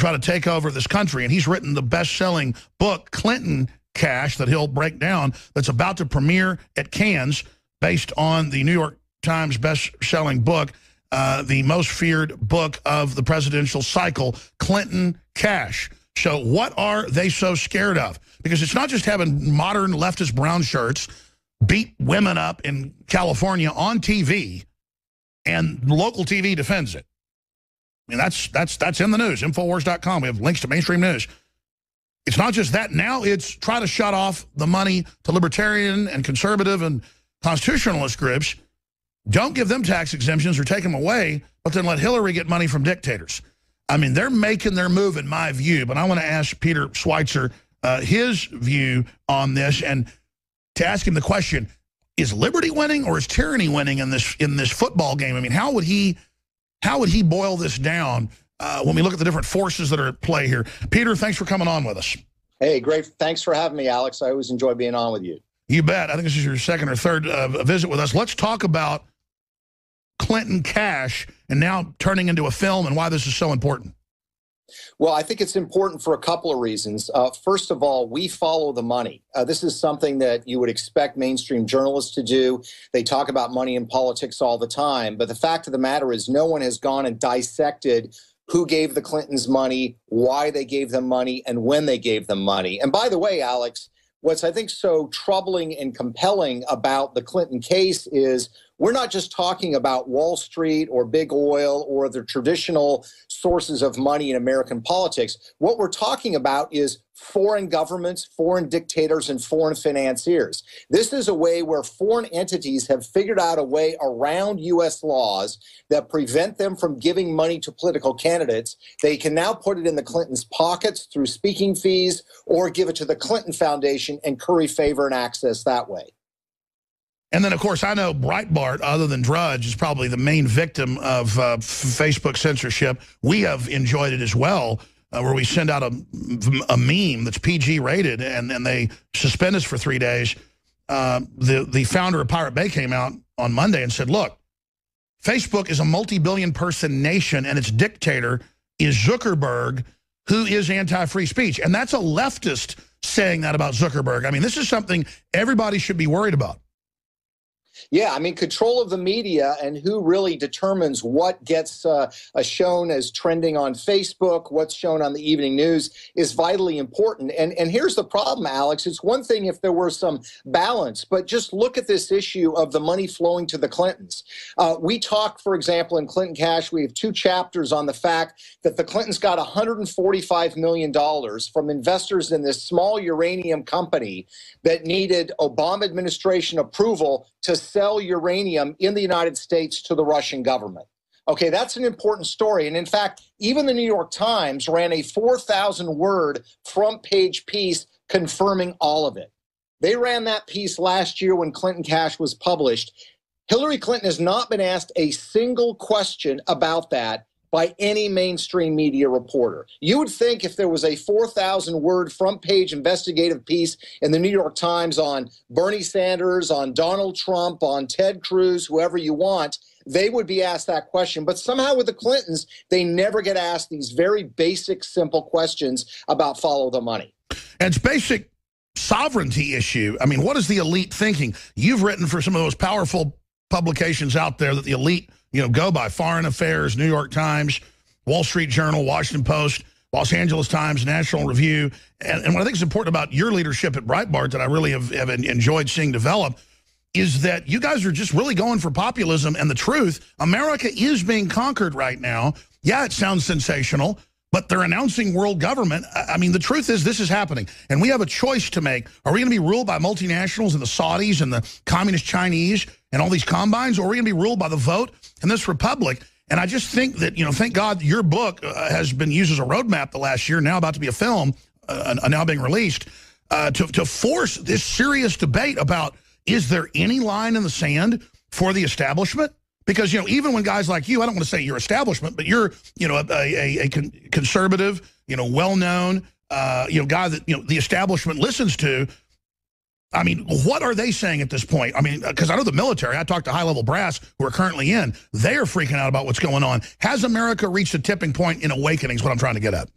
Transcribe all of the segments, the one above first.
try to take over this country. And he's written the best-selling book, Clinton Cash, that he'll break down, that's about to premiere at Cannes based on the New York Times best-selling book, uh, the most feared book of the presidential cycle, Clinton Cash. So what are they so scared of? Because it's not just having modern leftist brown shirts beat women up in California on TV, and local TV defends it. I mean, that's that's that's in the news, Infowars.com. We have links to mainstream news. It's not just that. Now it's try to shut off the money to libertarian and conservative and constitutionalist groups. Don't give them tax exemptions or take them away, but then let Hillary get money from dictators. I mean, they're making their move, in my view, but I want to ask Peter Schweizer uh, his view on this and to ask him the question, is liberty winning or is tyranny winning in this in this football game? I mean, how would he how would he boil this down uh, when we look at the different forces that are at play here? Peter, thanks for coming on with us. Hey, great. Thanks for having me, Alex. I always enjoy being on with you. You bet. I think this is your second or third uh, visit with us. Let's talk about Clinton Cash and now turning into a film and why this is so important. Well, I think it's important for a couple of reasons. Uh, first of all, we follow the money. Uh, this is something that you would expect mainstream journalists to do. They talk about money in politics all the time. But the fact of the matter is, no one has gone and dissected who gave the Clintons money, why they gave them money, and when they gave them money. And by the way, Alex, what's I think so troubling and compelling about the Clinton case is we're not just talking about Wall Street or big oil or the traditional sources of money in American politics. What we're talking about is foreign governments, foreign dictators, and foreign financiers. This is a way where foreign entities have figured out a way around U.S. laws that prevent them from giving money to political candidates. They can now put it in the Clintons' pockets through speaking fees or give it to the Clinton Foundation and curry favor and access that way. And then, of course, I know Breitbart, other than Drudge, is probably the main victim of uh, Facebook censorship. We have enjoyed it as well, uh, where we send out a, a meme that's PG rated, and, and they suspend us for three days. Uh, the, the founder of Pirate Bay came out on Monday and said, look, Facebook is a multi-billion person nation, and its dictator is Zuckerberg, who is anti-free speech. And that's a leftist saying that about Zuckerberg. I mean, this is something everybody should be worried about. Yeah, I mean, control of the media and who really determines what gets uh, uh, shown as trending on Facebook, what's shown on the evening news is vitally important. And and here's the problem, Alex. It's one thing if there were some balance, but just look at this issue of the money flowing to the Clintons. Uh, we talk, for example, in Clinton Cash, we have two chapters on the fact that the Clintons got 145 million dollars from investors in this small uranium company that needed Obama administration approval to sell uranium in the United States to the Russian government. Okay, that's an important story. And in fact, even the New York Times ran a 4,000 word front page piece confirming all of it. They ran that piece last year when Clinton Cash was published. Hillary Clinton has not been asked a single question about that by any mainstream media reporter. You would think if there was a 4,000 word front page investigative piece in the New York Times on Bernie Sanders, on Donald Trump, on Ted Cruz, whoever you want, they would be asked that question. But somehow with the Clintons, they never get asked these very basic, simple questions about follow the money. And it's basic sovereignty issue. I mean, what is the elite thinking? You've written for some of those powerful publications out there that the elite you know, go by Foreign Affairs, New York Times, Wall Street Journal, Washington Post, Los Angeles Times, National Review. And, and what I think is important about your leadership at Breitbart that I really have, have enjoyed seeing develop is that you guys are just really going for populism and the truth. America is being conquered right now. Yeah, it sounds sensational, but they're announcing world government. I mean, the truth is this is happening. And we have a choice to make. Are we going to be ruled by multinationals and the Saudis and the communist Chinese and all these combines? Or are we going to be ruled by the vote and this republic? And I just think that, you know, thank God your book uh, has been used as a roadmap the last year, now about to be a film, uh, now being released, uh, to, to force this serious debate about is there any line in the sand for the establishment? Because, you know, even when guys like you, I don't want to say you're establishment, but you're, you know, a, a, a conservative, you know, well-known, uh, you know, guy that, you know, the establishment listens to. I mean, what are they saying at this point? I mean, because I know the military, I talked to high-level brass who are currently in, they are freaking out about what's going on. Has America reached a tipping point in awakening is what I'm trying to get at.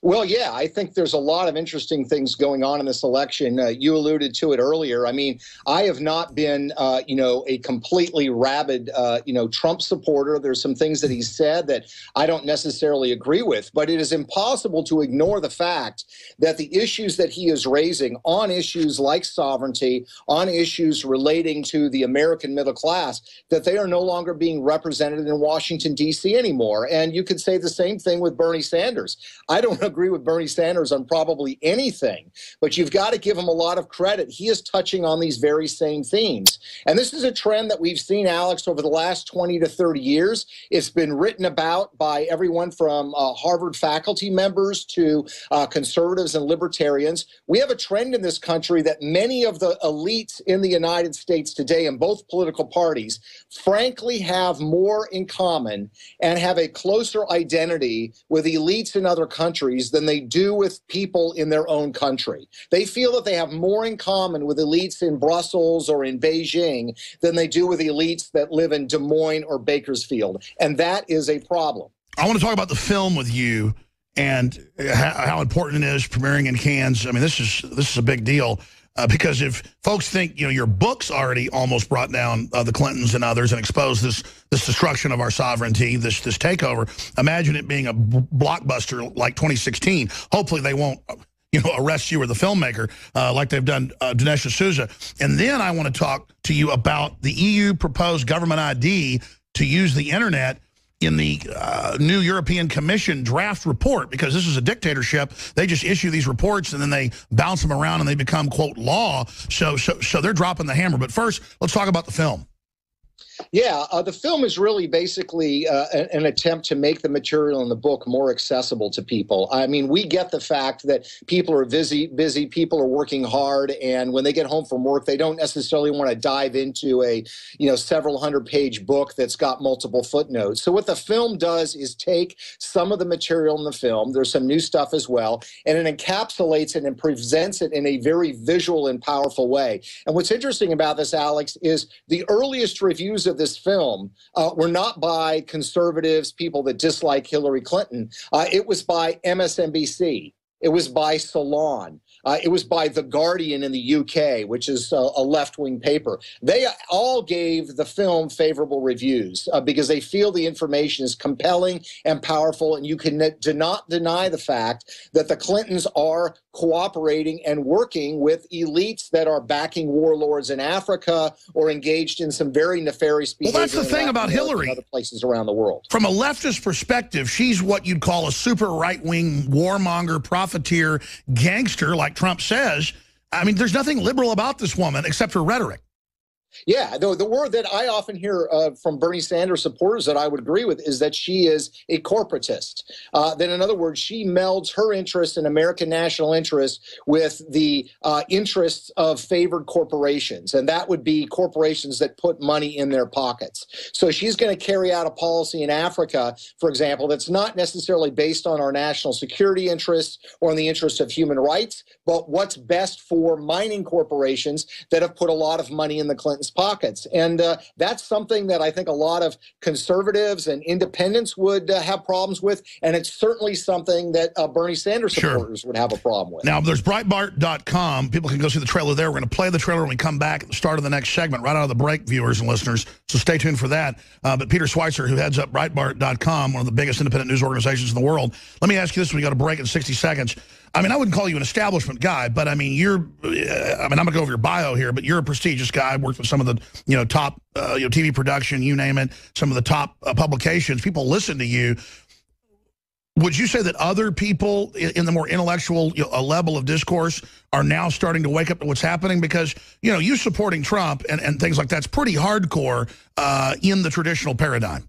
Well, yeah, I think there's a lot of interesting things going on in this election. Uh, you alluded to it earlier. I mean, I have not been, uh, you know, a completely rabid, uh, you know, Trump supporter. There's some things that he said that I don't necessarily agree with, but it is impossible to ignore the fact that the issues that he is raising on issues like sovereignty, on issues relating to the American middle class, that they are no longer being represented in Washington, D.C. anymore. And you could say the same thing with Bernie Sanders. I don't agree with Bernie Sanders on probably anything, but you've got to give him a lot of credit. He is touching on these very same themes. And this is a trend that we've seen, Alex, over the last 20 to 30 years. It's been written about by everyone from uh, Harvard faculty members to uh, conservatives and libertarians. We have a trend in this country that many of the elites in the United States today in both political parties, frankly, have more in common and have a closer identity with elites in other countries countries than they do with people in their own country. They feel that they have more in common with elites in Brussels or in Beijing than they do with elites that live in Des Moines or Bakersfield. And that is a problem. I want to talk about the film with you and how important it is premiering in Cannes. I mean, this is this is a big deal. Uh, because if folks think, you know, your book's already almost brought down uh, the Clintons and others and exposed this this destruction of our sovereignty, this this takeover, imagine it being a blockbuster like 2016. Hopefully they won't, you know, arrest you or the filmmaker uh, like they've done uh, Dinesh D'Souza. And then I want to talk to you about the EU proposed government ID to use the internet in the uh, new European Commission draft report, because this is a dictatorship, they just issue these reports and then they bounce them around and they become, quote, law. So, so, so they're dropping the hammer. But first, let's talk about the film. Yeah, uh, the film is really basically uh, an attempt to make the material in the book more accessible to people. I mean, we get the fact that people are busy, busy, people are working hard, and when they get home from work, they don't necessarily want to dive into a, you know, several hundred page book that's got multiple footnotes. So what the film does is take some of the material in the film. There's some new stuff as well, and it encapsulates it and presents it in a very visual and powerful way. And what's interesting about this, Alex, is the earliest reviews of this film uh, were not by conservatives, people that dislike Hillary Clinton. Uh, it was by MSNBC. It was by Salon. Uh, it was by The Guardian in the UK, which is a, a left wing paper. They all gave the film favorable reviews uh, because they feel the information is compelling and powerful. And you can do not deny the fact that the Clintons are cooperating and working with elites that are backing warlords in Africa or engaged in some very nefarious behavior. Well, that's the thing about Hillary. other places around the world. From a leftist perspective, she's what you'd call a super right-wing warmonger, profiteer, gangster, like Trump says. I mean, there's nothing liberal about this woman except her rhetoric. Yeah, the, the word that I often hear uh, from Bernie Sanders supporters that I would agree with is that she is a corporatist. Uh, that, in other words, she melds her interests and American national interests with the uh, interests of favored corporations. And that would be corporations that put money in their pockets. So she's going to carry out a policy in Africa, for example, that's not necessarily based on our national security interests or in the interests of human rights, but what's best for mining corporations that have put a lot of money in the Clinton Clinton's pockets. And uh, that's something that I think a lot of conservatives and independents would uh, have problems with. And it's certainly something that uh, Bernie Sanders supporters sure. would have a problem with. Now, there's Breitbart.com. People can go see the trailer there. We're going to play the trailer when we come back at the start of the next segment, right out of the break, viewers and listeners. So stay tuned for that. Uh, but Peter Schweizer, who heads up Breitbart.com, one of the biggest independent news organizations in the world, let me ask you this when we go to break in 60 seconds. I mean, I wouldn't call you an establishment guy, but I mean, you're, uh, I mean, I'm going to go over your bio here, but you're a prestigious guy, worked with some of the, you know, top, uh, you know, TV production, you name it, some of the top uh, publications. People listen to you. Would you say that other people in the more intellectual you know, level of discourse are now starting to wake up to what's happening? Because, you know, you supporting Trump and, and things like that's pretty hardcore uh, in the traditional paradigm.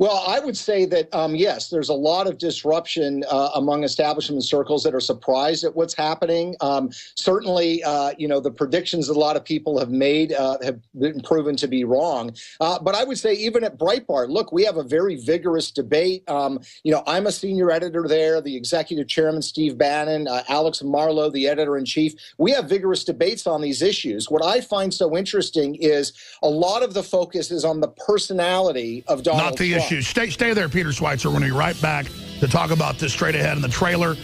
Well, I would say that um, yes, there's a lot of disruption uh, among establishment circles that are surprised at what's happening. Um, certainly, uh, you know, the predictions that a lot of people have made uh, have been proven to be wrong. Uh, but I would say even at Breitbart, look, we have a very vigorous debate. Um, you know, I'm a senior editor there. The executive chairman, Steve Bannon, uh, Alex Marlow, the editor in chief. We have vigorous debates on these issues. What I find so interesting is a lot of the focus is on the personality of Donald Not the Trump. Stay, stay there, Peter Schweizer. We're going to be right back to talk about this straight ahead in the trailer.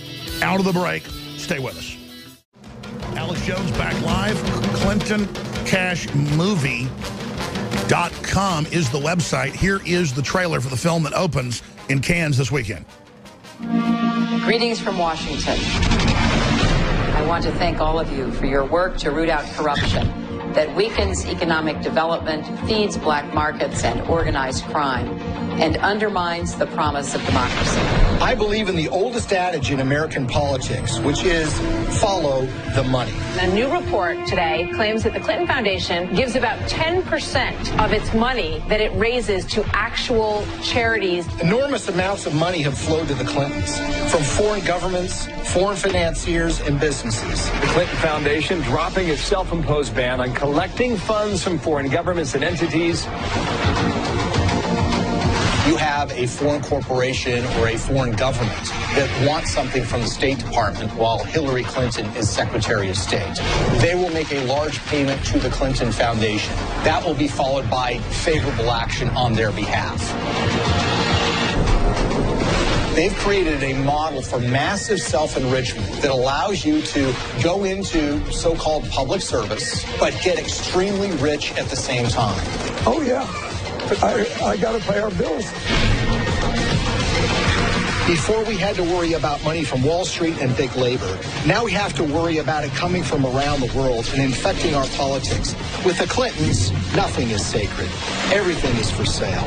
Out of the break. Stay with us. Alex Jones back live. Clinton Cash Movie.com is the website. Here is the trailer for the film that opens in Cannes this weekend. Greetings from Washington. I want to thank all of you for your work to root out corruption that weakens economic development, feeds black markets and organized crime, and undermines the promise of democracy. I believe in the oldest adage in American politics, which is follow the money. A new report today claims that the Clinton Foundation gives about 10% of its money that it raises to actual charities. Enormous amounts of money have flowed to the Clintons from foreign governments, foreign financiers, and businesses. The Clinton Foundation dropping its self imposed ban on collecting funds from foreign governments and entities you have a foreign corporation or a foreign government that wants something from the State Department while Hillary Clinton is Secretary of State. They will make a large payment to the Clinton Foundation. That will be followed by favorable action on their behalf. They've created a model for massive self enrichment that allows you to go into so called public service, but get extremely rich at the same time. Oh, yeah. I, I got to pay our bills. Before we had to worry about money from Wall Street and big labor, now we have to worry about it coming from around the world and infecting our politics. With the Clintons, nothing is sacred. Everything is for sale.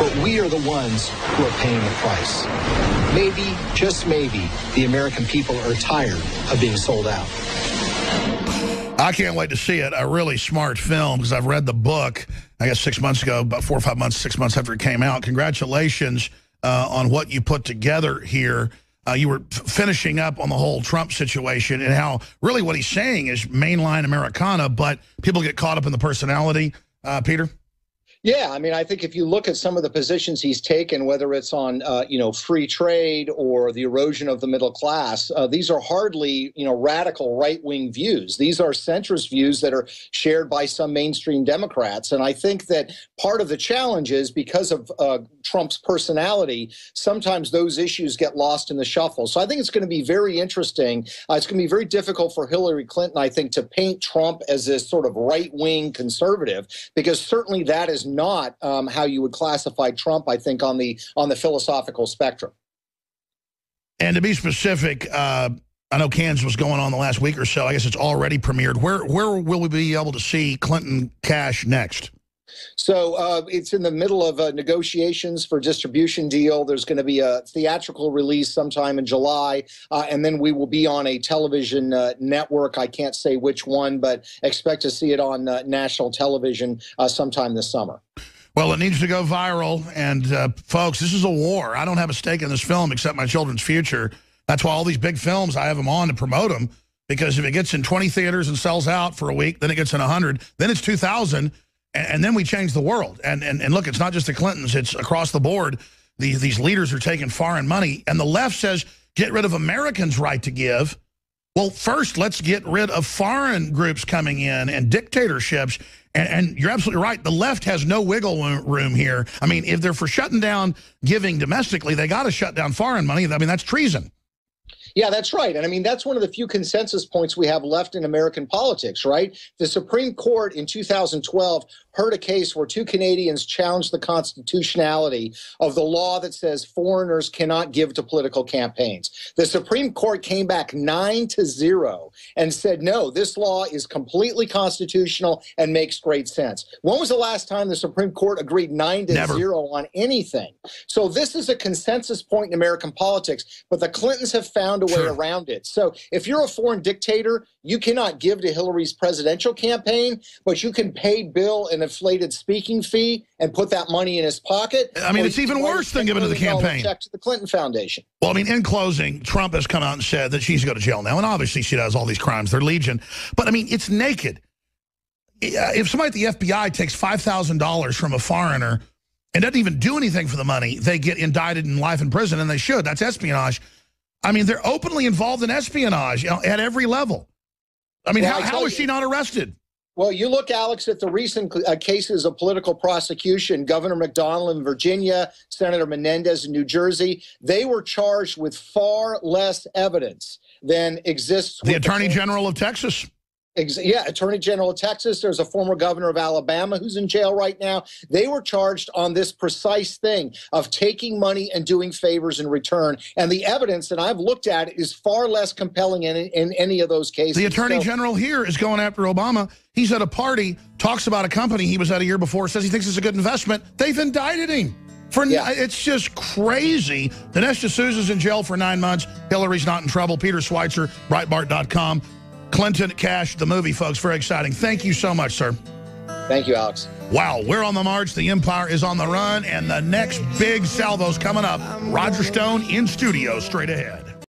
But we are the ones who are paying the price. Maybe, just maybe, the American people are tired of being sold out. I can't wait to see it. A really smart film because I've read the book, I guess six months ago, about four or five months, six months after it came out. Congratulations uh, on what you put together here. Uh, you were finishing up on the whole Trump situation and how really what he's saying is mainline Americana, but people get caught up in the personality. Uh, Peter? Yeah, I mean, I think if you look at some of the positions he's taken, whether it's on uh, you know free trade or the erosion of the middle class, uh, these are hardly you know radical right wing views. These are centrist views that are shared by some mainstream Democrats, and I think that part of the challenge is because of uh, Trump's personality, sometimes those issues get lost in the shuffle. So I think it's going to be very interesting. Uh, it's going to be very difficult for Hillary Clinton, I think, to paint Trump as this sort of right wing conservative, because certainly that is not um, how you would classify Trump. I think on the on the philosophical spectrum. And to be specific, uh, I know Cannes was going on the last week or so. I guess it's already premiered. Where where will we be able to see Clinton Cash next? So uh, it's in the middle of uh, negotiations for distribution deal. There's going to be a theatrical release sometime in July, uh, and then we will be on a television uh, network. I can't say which one, but expect to see it on uh, national television uh, sometime this summer. Well, it needs to go viral, and folks, this is a war. I don't have a stake in this film except my children's future. That's why all these big films I have them on to promote them. Because if it gets in 20 theaters and sells out for a week, then it gets in 100, then it's 2,000 and, and, then we change the world. And, and, and look, it's not just the Clintons. It's across the board. These, these leaders are taking foreign money. And the left says, get rid of Americans' right to give. Well, first, let's get rid of foreign groups coming in and dictatorships. And, and, you're absolutely right. The left has no wiggle room here. I mean, if they're for shutting down giving domestically, they got to shut down foreign money. I mean, that's treason. Yeah, that's right. And I mean, that's one of the few consensus points we have left in American politics, right? The Supreme Court in 2012 heard a case where two Canadians challenged the constitutionality of the law that says foreigners cannot give to political campaigns. The Supreme Court came back nine to zero and said, no, this law is completely constitutional and makes great sense. When was the last time the Supreme Court agreed nine to Never. zero on anything? So this is a consensus point in American politics, but the Clintons have found a way sure. around it. So if you're a foreign dictator, you cannot give to Hillary's presidential campaign, but you can pay Bill an inflated speaking fee and put that money in his pocket. I mean, it's even worse than giving to the campaign. Check to the Clinton Foundation. Well, I mean, in closing, Trump has come out and said that she's going to jail now, and obviously she does all these crimes. They're legion. But, I mean, it's naked. If somebody at the FBI takes $5,000 from a foreigner and doesn't even do anything for the money, they get indicted in life in prison, and they should. That's espionage. I mean, they're openly involved in espionage you know, at every level. I mean, well, how, how is she not arrested? Well, you look, Alex, at the recent uh, cases of political prosecution. Governor McDonnell in Virginia, Senator Menendez in New Jersey, they were charged with far less evidence than exists. The Attorney the General of Texas. Yeah, Attorney General of Texas. There's a former governor of Alabama who's in jail right now. They were charged on this precise thing of taking money and doing favors in return. And the evidence that I've looked at is far less compelling in, in any of those cases. The Attorney so, General here is going after Obama. He's at a party, talks about a company he was at a year before, says he thinks it's a good investment. They've indicted him. For yeah. It's just crazy. Dinesh D'Souza's in jail for nine months. Hillary's not in trouble. Peter Schweizer, Breitbart.com. Clinton Cash, the movie, folks. Very exciting. Thank you so much, sir. Thank you, Alex. Wow, we're on the march. The Empire is on the run, and the next big salvo's coming up. Roger Stone in studio straight ahead.